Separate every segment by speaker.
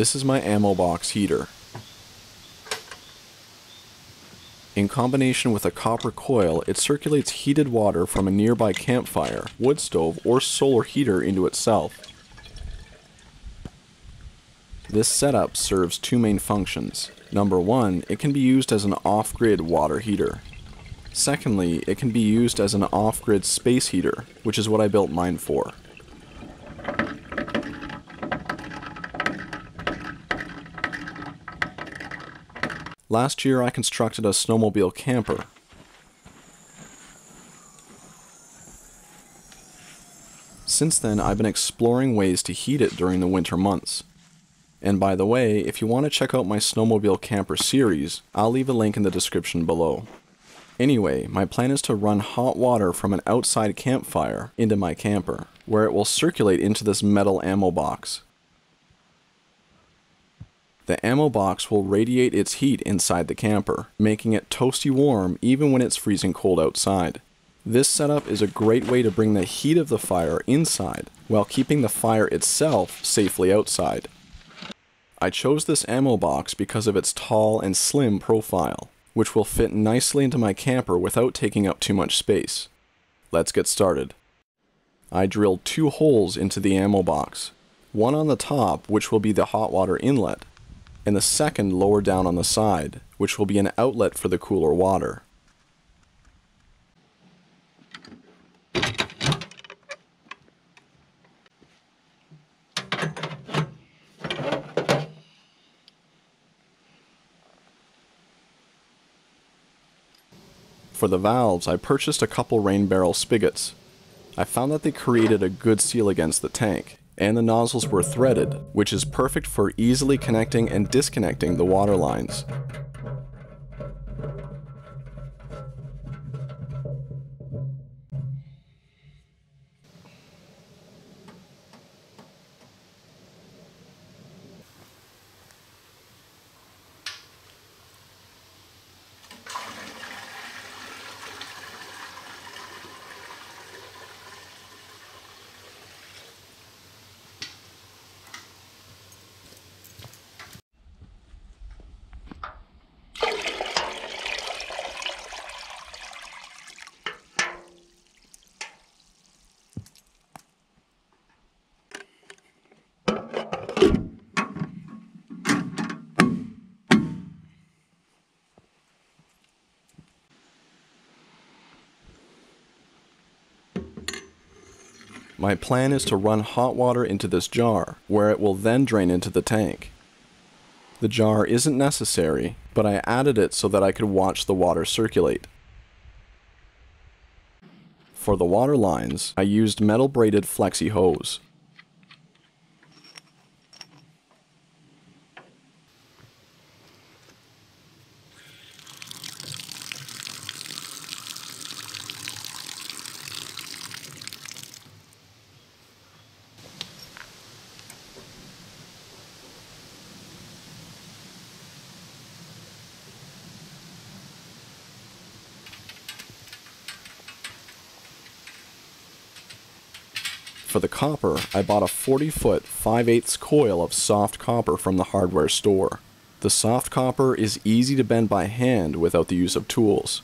Speaker 1: This is my ammo box heater. In combination with a copper coil, it circulates heated water from a nearby campfire, wood stove, or solar heater into itself. This setup serves two main functions. Number one, it can be used as an off-grid water heater. Secondly, it can be used as an off-grid space heater, which is what I built mine for. Last year I constructed a snowmobile camper. Since then I've been exploring ways to heat it during the winter months. And by the way, if you want to check out my snowmobile camper series, I'll leave a link in the description below. Anyway, my plan is to run hot water from an outside campfire into my camper, where it will circulate into this metal ammo box. The ammo box will radiate its heat inside the camper, making it toasty warm even when it's freezing cold outside. This setup is a great way to bring the heat of the fire inside, while keeping the fire itself safely outside. I chose this ammo box because of its tall and slim profile, which will fit nicely into my camper without taking up too much space. Let's get started. I drilled two holes into the ammo box, one on the top which will be the hot water inlet, and the second lower down on the side, which will be an outlet for the cooler water. For the valves, I purchased a couple rain barrel spigots. I found that they created a good seal against the tank, and the nozzles were threaded, which is perfect for easily connecting and disconnecting the water lines. My plan is to run hot water into this jar, where it will then drain into the tank. The jar isn't necessary, but I added it so that I could watch the water circulate. For the water lines, I used metal braided flexi hose. For the copper, I bought a 40 foot 5 8 coil of soft copper from the hardware store. The soft copper is easy to bend by hand without the use of tools.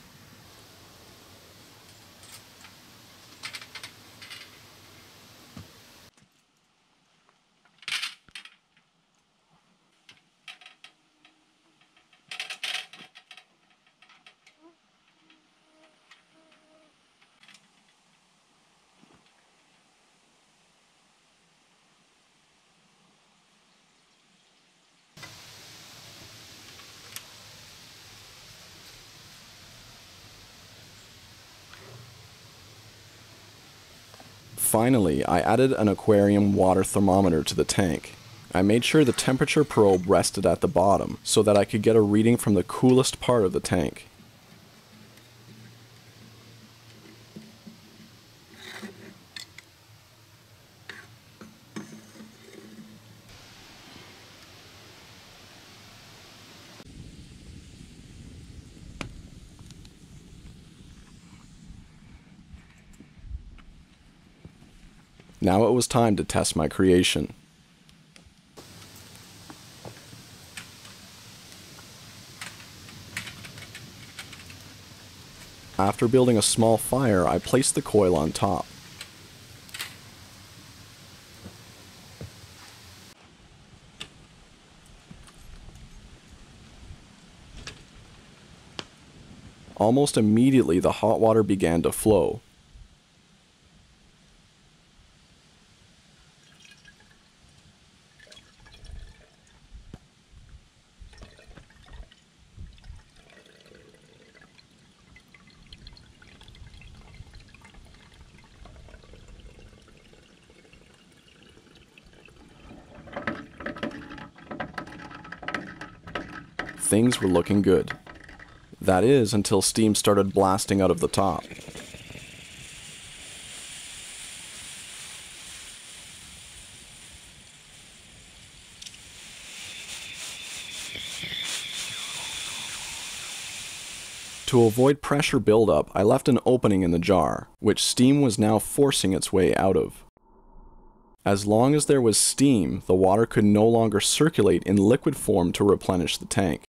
Speaker 1: Finally, I added an aquarium water thermometer to the tank. I made sure the temperature probe rested at the bottom so that I could get a reading from the coolest part of the tank. Now it was time to test my creation. After building a small fire, I placed the coil on top. Almost immediately the hot water began to flow, Things were looking good. That is, until steam started blasting out of the top. To avoid pressure buildup, I left an opening in the jar, which steam was now forcing its way out of. As long as there was steam, the water could no longer circulate in liquid form to replenish the tank.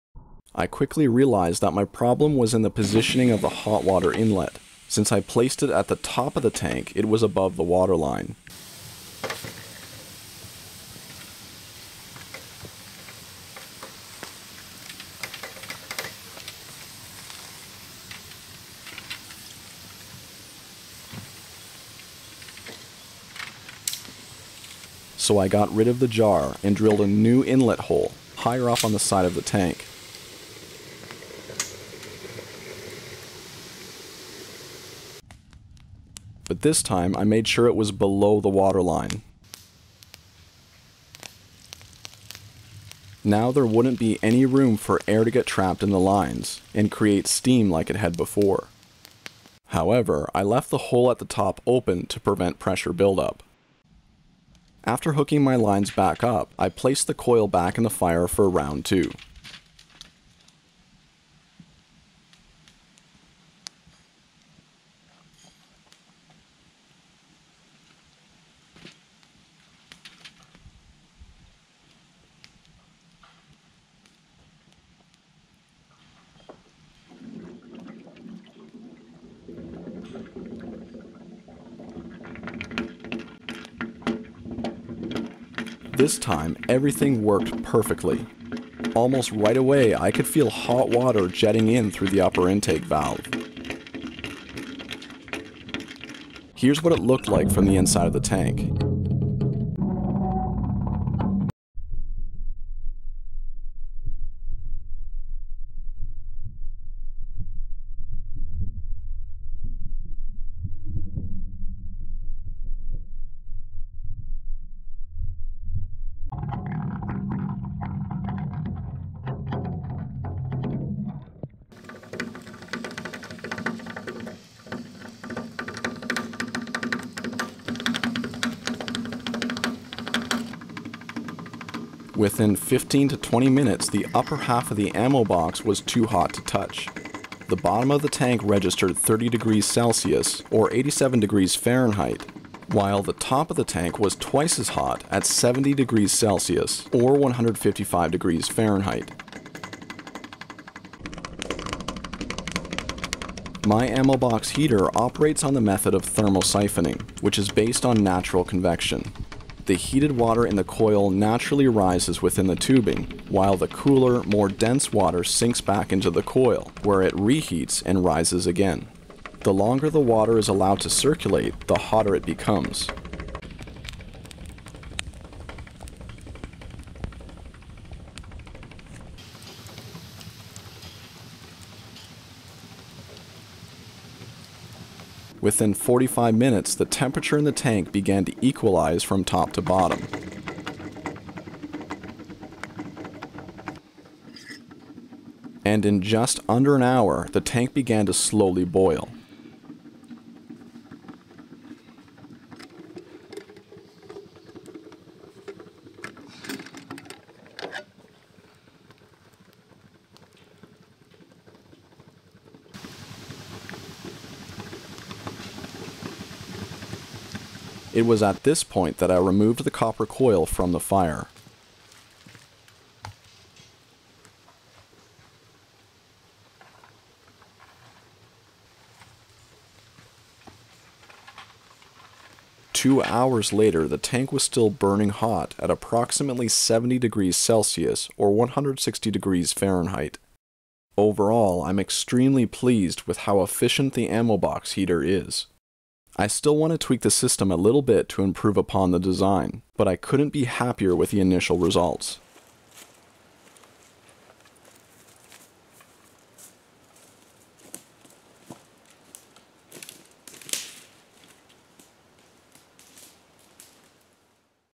Speaker 1: I quickly realized that my problem was in the positioning of the hot water inlet. Since I placed it at the top of the tank, it was above the water line. So I got rid of the jar and drilled a new inlet hole higher up on the side of the tank. This time I made sure it was below the water line. Now there wouldn't be any room for air to get trapped in the lines and create steam like it had before. However, I left the hole at the top open to prevent pressure buildup. After hooking my lines back up, I placed the coil back in the fire for round 2. This time, everything worked perfectly. Almost right away, I could feel hot water jetting in through the upper intake valve. Here's what it looked like from the inside of the tank. Within 15 to 20 minutes, the upper half of the ammo box was too hot to touch. The bottom of the tank registered 30 degrees Celsius, or 87 degrees Fahrenheit, while the top of the tank was twice as hot at 70 degrees Celsius, or 155 degrees Fahrenheit. My ammo box heater operates on the method of thermosiphoning, which is based on natural convection the heated water in the coil naturally rises within the tubing, while the cooler, more dense water sinks back into the coil, where it reheats and rises again. The longer the water is allowed to circulate, the hotter it becomes. Within 45 minutes, the temperature in the tank began to equalize from top to bottom. And in just under an hour, the tank began to slowly boil. It was at this point that I removed the copper coil from the fire. Two hours later, the tank was still burning hot at approximately 70 degrees Celsius or 160 degrees Fahrenheit. Overall, I'm extremely pleased with how efficient the ammo box heater is. I still want to tweak the system a little bit to improve upon the design, but I couldn't be happier with the initial results.